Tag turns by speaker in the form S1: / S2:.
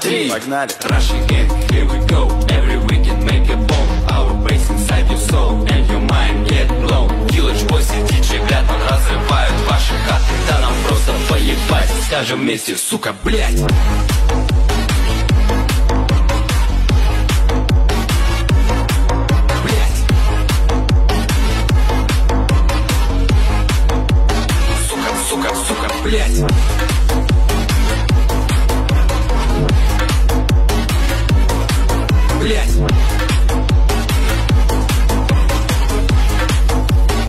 S1: три
S2: Погнали.
S1: Rush again, here we go Every weekend make a bomb Our bass inside your soul And your mind get blown Village Boys и DJ Глядман разрывают ваши хаты Да нам просто поебать Скажем вместе, сука, блять Блять Сука,